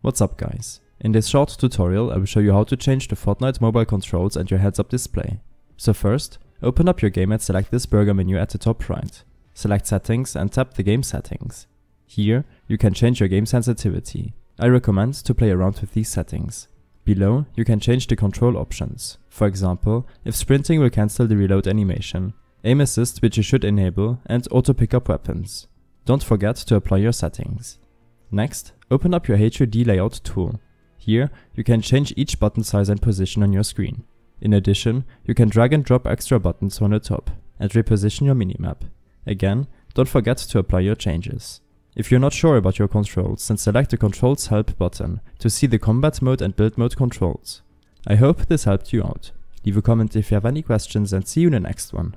What's up guys? In this short tutorial I will show you how to change the Fortnite mobile controls and your heads up display. So first, open up your game and select this burger menu at the top right. Select settings and tap the game settings. Here, you can change your game sensitivity. I recommend to play around with these settings. Below, you can change the control options. For example, if sprinting will cancel the reload animation, aim assist which you should enable, and auto pick up weapons. Don't forget to apply your settings. Next, open up your HUD layout tool. Here, you can change each button size and position on your screen. In addition, you can drag and drop extra buttons on the top and reposition your minimap. Again, don't forget to apply your changes. If you're not sure about your controls, then select the Controls Help button to see the combat mode and build mode controls. I hope this helped you out. Leave a comment if you have any questions and see you in the next one.